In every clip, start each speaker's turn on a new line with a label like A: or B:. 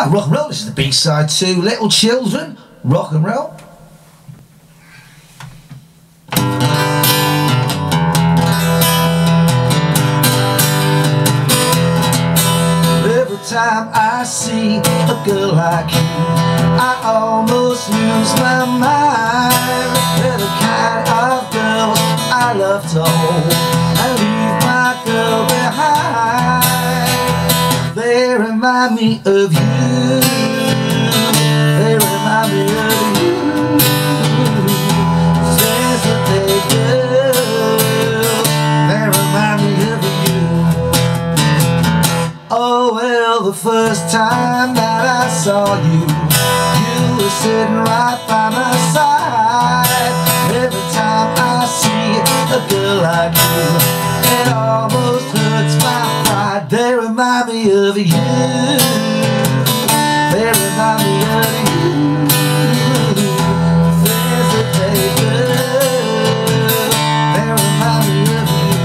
A: Ah, rock and roll. This is the B-side to Little Children. Rock and roll. Every time I see a girl like you, I almost lose my mind. They're the kind of girls I love to hold remind me of you. They remind me of you. Says do. They remind me of you. Oh well, the first time that I saw you, you were sitting right by my side. Every time I see a girl like remind me of you. They remind me of you. That they do. They remind me of you.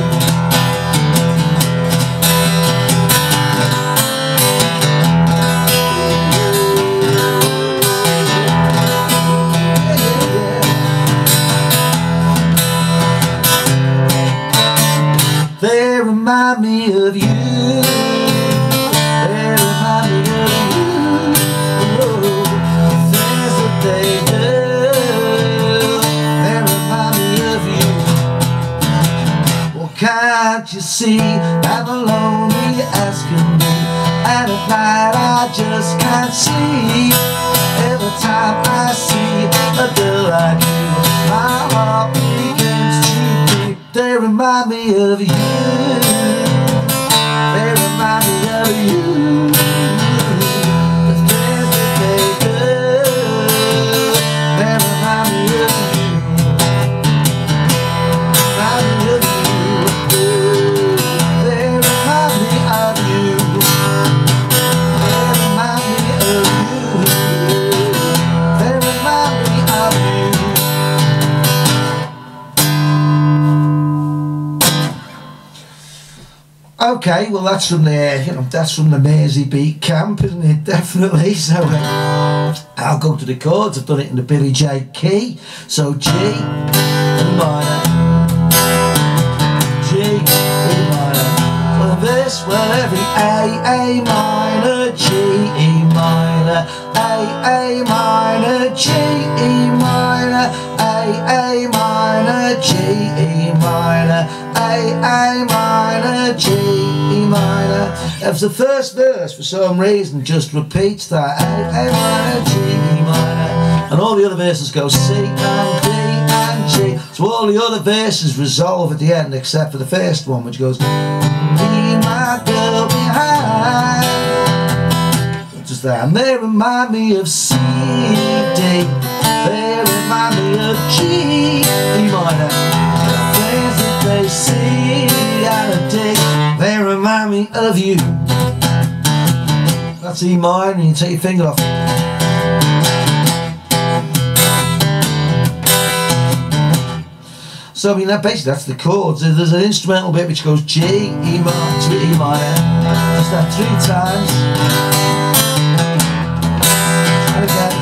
A: They remind me of you. Can't you see I'm lonely as can be? And at night I just can't sleep. Every time I see a girl like you, my heart begins to beat. They remind me of you. Okay, well that's from the you know that's from the Mersey Beat camp, isn't it? Definitely. So uh, I'll go to the chords. I've done it in the Billy J key. So G minor, Well every A A minor, G E minor, A A minor, G E minor, A A minor, G E minor, A A minor, G E minor. If the first verse for some reason just repeats that A A minor, G E minor, and all the other verses go C and. So all the other verses resolve at the end except for the first one, which goes my girl behind. Just that, and they remind me of C D. They remind me of G E minor. The things that they see and a D. They remind me of you. That's E minor, and you take your finger off. So I mean, that basically that's the chords. There's an instrumental bit which goes G, E minor to E minor. Just that three times. And again.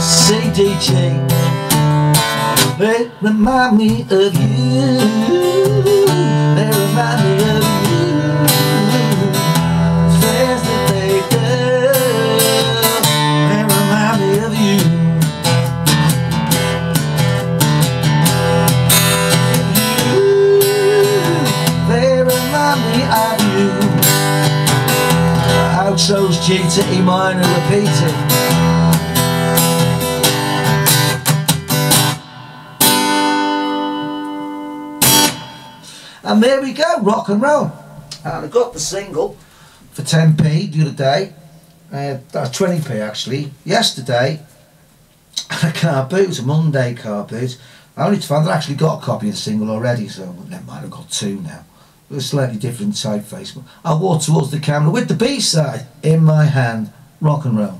A: C, D, G. They remind me of you. They remind me Outro's G to E minor repeating. And there we go, rock and roll. And I got the single for 10p the other day. Uh, uh, 20p actually. Yesterday, a car boot, a Monday car boot. I only found that I actually got a copy of the single already, so never mind, I've got two now. A slightly different side typeface. I walk towards the camera with the B-side in my hand, rock and roll.